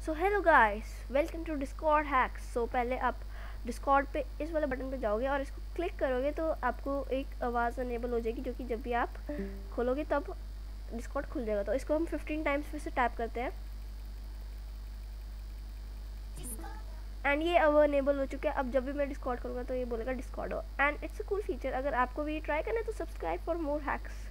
So hello guys welcome to Discord hacks so पहले आप Discord पे इस वाले बटन पे जाओगे और इसको क्लिक करोगे तो आपको एक आवाज़ अनेबल हो जाएगी, जो कि जब भी आप खोलोगे तब डिस्कॉर्ड खुल जाएगा। तो इसको हम 15 टाइम्स फिर से टैप करते हैं। एंड ये अब अनेबल हो चुका है। अब जब भी मैं डिस्कॉर्ड करूँगा तो ये बोलेगा Discord and it's a cool feature अगर आपको भी ट्राई करना है तो सब्सक्राइब फॉर मोर हैक्स